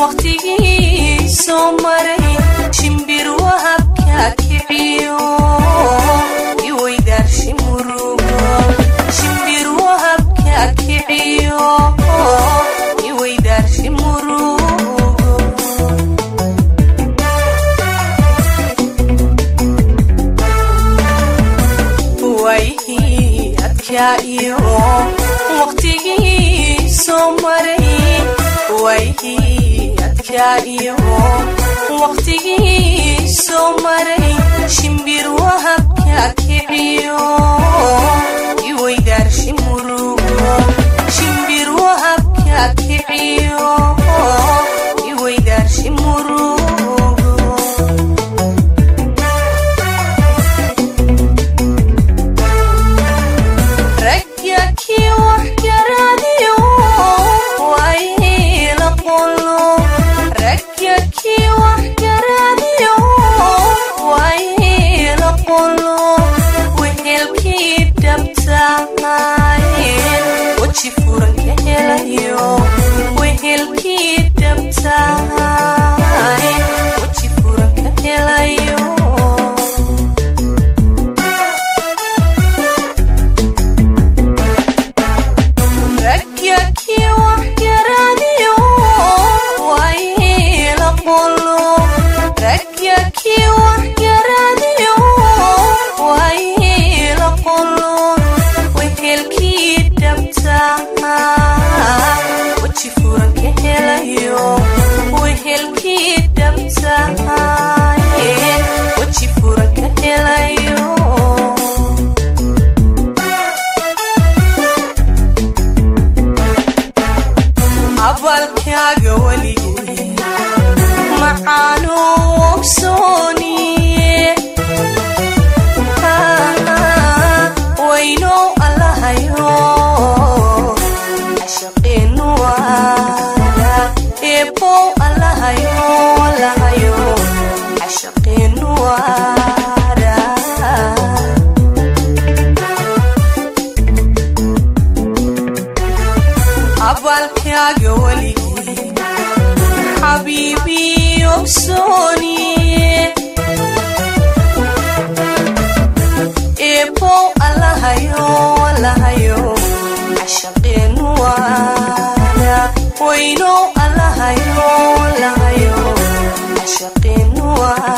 wakhtigiisu maray wakhtigiiis soo maray shimbir wahabka waji furan ka helayo wehelkii dhabtawaji furan ka helayo abalkaaga weligii macaanu ogsooni ah, ah, ah. waynow allahayo ebw alahayo alahayo waynu allahayo lahayo. Ashaqiinu waa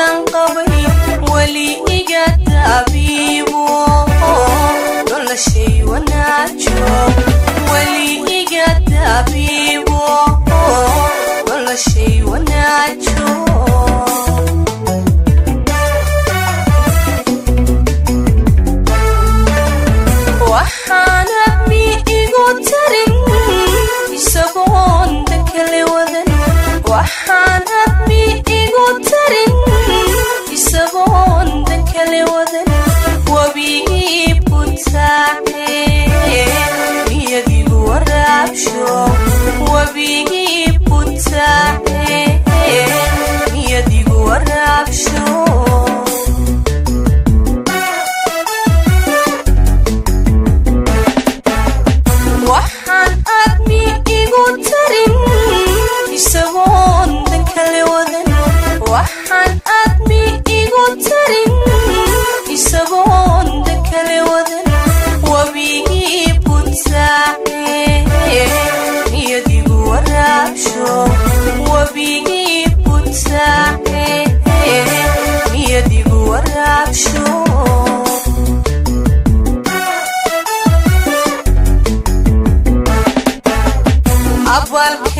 uusan qabin weli iga taabiibo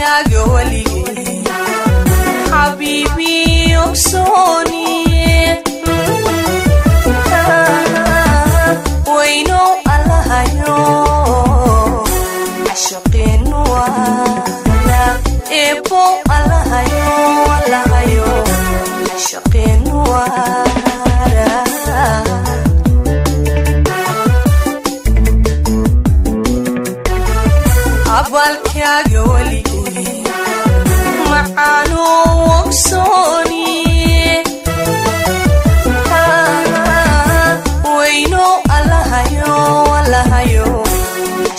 abaalkaaga weligay xabiibi ogsooniye waynow allahayo cashaqeenu waana eebow allahayo allahayo cashaqeenu waana abaalkaaga